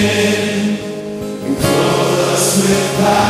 and clothe us with power.